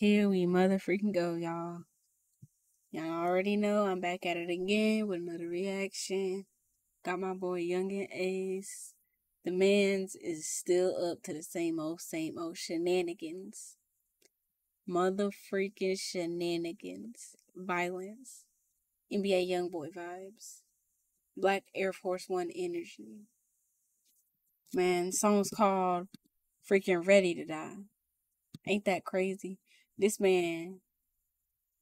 Here we mother freaking go, y'all. Y'all already know I'm back at it again with another reaction. Got my boy Yungeen Ace. The man's is still up to the same old, same old shenanigans. Mother freaking shenanigans. Violence. NBA Youngboy vibes. Black Air Force One energy. Man, song's called Freaking Ready to Die. Ain't that crazy? This man,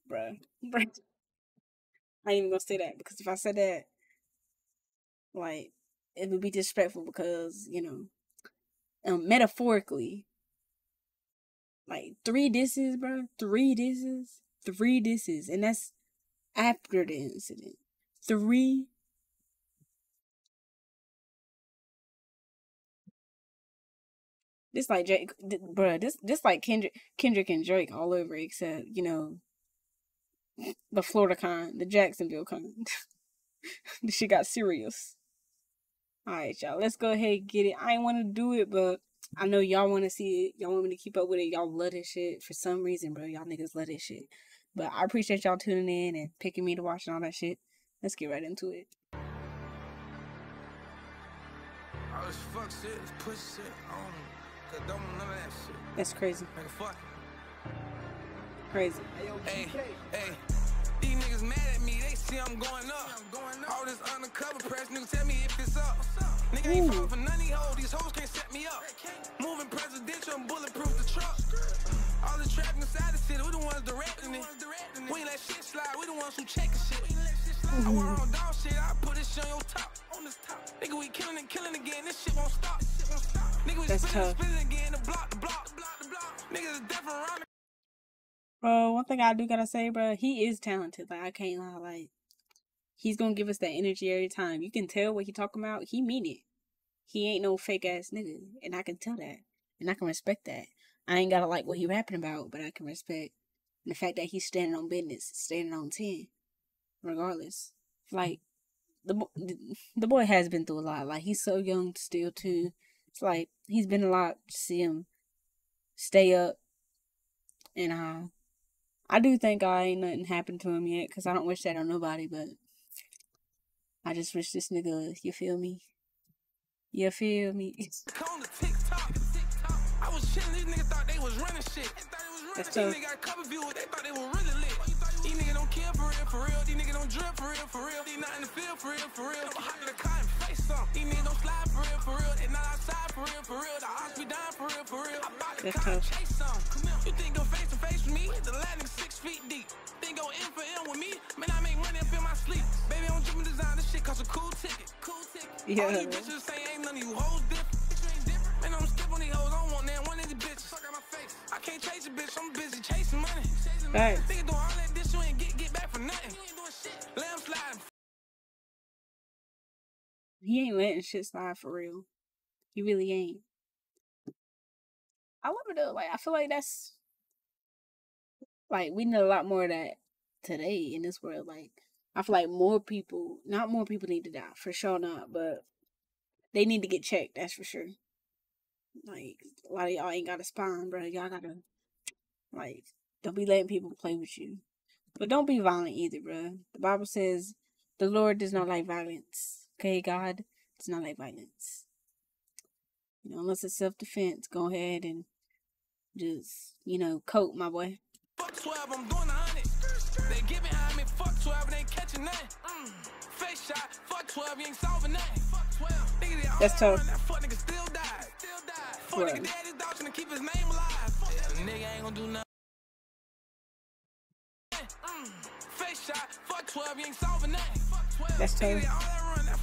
bruh, bruh. I ain't even gonna say that because if I said that, like, it would be disrespectful because, you know, um, metaphorically, like, three disses, bruh, three disses, three disses, and that's after the incident. Three This like Jake, bruh. This this like Kendrick, Kendrick and Drake all over, except you know, the Florida kind, the Jacksonville this shit got serious. All right, y'all. Let's go ahead get it. I ain't want to do it, but I know y'all want to see it. Y'all want me to keep up with it. Y'all love this shit for some reason, bro. Y'all niggas love this shit. But I appreciate y'all tuning in and picking me to watch and all that shit. Let's get right into it. All this fuck shit, pussy shit, I don't Cause don't none of that shit. That's crazy. Crazy. Hey, hey. These niggas mad at me, they see I'm going up. All this undercover press, niggas tell me if it's up. Nigga ain't fall for none of these hoes, these hoes can't set me up. Moving presidential and bulletproof the truck. All the trap inside the city, we the ones directing it. We ain't let shit slide, we the ones who checkin' shit. I want on dog shit, I put this shit on your top. On this top. Nigga, we killing and killing again, this shit won't stop. That's tough. Bro, one thing I do gotta say, bro, he is talented. Like I can't lie, like he's gonna give us that energy every time. You can tell what he talking about. He mean it. He ain't no fake ass nigga, and I can tell that, and I can respect that. I ain't gotta like what he rapping about, but I can respect the fact that he's standing on business, standing on ten, regardless. Like the the boy has been through a lot. Like he's so young still too. It's like he's been a lot to see him stay up, and uh, I do think I ain't nothing happened to him yet, cause I don't wish that on nobody, but I just wish this nigga, you feel me? You feel me? I was chilling, these niggas thought they was running shit. That's tough. These niggas got a couple views, they thought they were really lit. These niggas don't care for real, for real. These niggas don't drip for real, for real. These not in the field for real, for real. I'm hot in the car and face some. These niggas don't slide for real, for real. They not outside You think go face to face with me? The landing six feet deep. Think go in for in with me? Man, I make money up in my sleep. Baby, I'm dripping design. This shit a cool ticket. Cool ticket. Yeah. All these bitches say ain't none of you hoes different. Man, I'm on these hoes. I don't want that one of these bitches. Fuck out my face. I can't chase a bitch. I'm busy chasing money. Right. Think doing all that this you ain't get get back for nothing. You ain't doing shit. Let him slide. He ain't letting shit slide for real. He really ain't. I love it though. Like I feel like that's like we need a lot more of that today in this world. Like I feel like more people, not more people need to die for sure, not, but they need to get checked. That's for sure. Like a lot of y'all ain't got a spine, bro. Y'all gotta like don't be letting people play with you, but don't be violent either, bro. The Bible says the Lord does not like violence. Okay, God does not like violence. You know, unless it's self defense, go ahead and just, you know, coat my boy. Fuck 12, I'm doing a hundred. They get behind me, fuck 12, they ain't catching nothing. Mm. Face shot, fuck 12, you ain't solving nothing. Fuck 12. Nigga, they That's tough. That fuck nigga still died. Still died. Fuck nigga daddy's dodging to keep his name alive. Yeah, nigga ain't gonna do nothing. Mm. Face shot, fuck 12, you ain't solving nothing. Fuck 12. That's tough.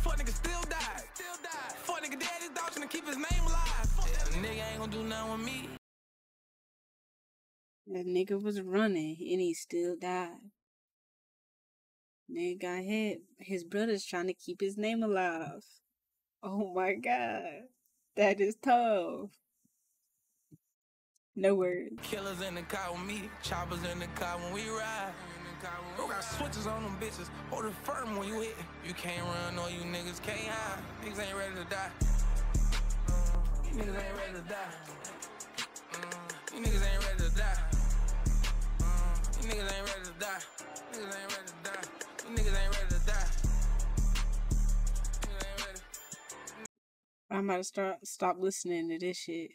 Fuck nigga still died. Still died. Fuck nigga daddy's dodging to keep his name alive. Yeah, nigga ain't gonna do nothing with me. That nigga was running and he still died. Nigga got hit. His brother's trying to keep his name alive. Oh my god. That is tough. No words. Killers in the car with me, choppers in the car when we ride got got switches on them bitches. Hold it firm when you hit. You can't run, you niggas can't hide. Mm. Mm. Niggas ain't ready to die. Niggas ain't ready to die. You niggas ain't ready to die. You niggas ain't ready to die. Niggas ain't ready to die. You niggas ain't ready to die. I might start stop listening to this shit.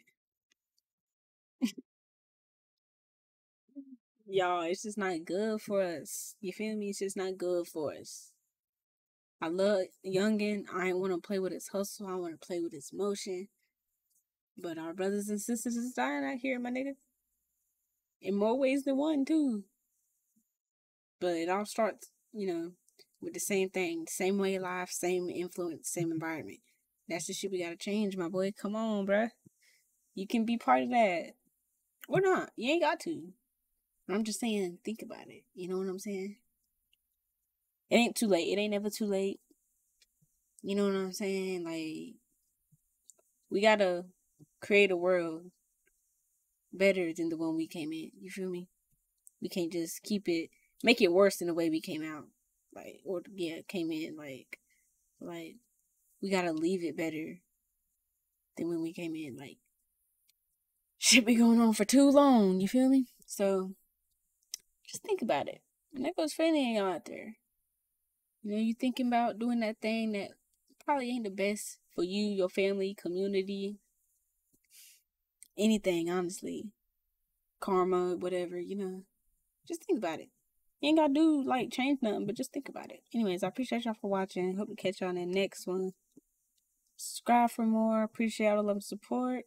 Y'all, it's just not good for us. You feel me? It's just not good for us. I love Yungeen. I want to play with his hustle. I want to play with his motion. But our brothers and sisters is dying out here, my nigga. In more ways than one, too. But it all starts, you know, with the same thing, same way of life, same influence, same environment. That's the shit we gotta change, my boy. Come on, bruh. You can be part of that. Or not. You ain't got to. I'm just saying, think about it. You know what I'm saying? It ain't too late. It ain't ever too late. You know what I'm saying? Like, we gotta create a world better than the one we came in. You feel me? We can't just keep it, make it worse than the way we came out. Like, or, yeah, came in. Like, like, we gotta leave it better than when we came in. Like, shit be going on for too long. You feel me? So, just think about it. And that goes for any y'all out there. You know, you thinking about doing that thing that probably ain't the best for you, your family, community, anything, honestly. Karma, whatever, you know. Just think about it. You ain't gotta do like change nothing, but just think about it. Anyways, I appreciate y'all for watching. Hope to catch y'all in the next one. Subscribe for more. Appreciate all the love and support.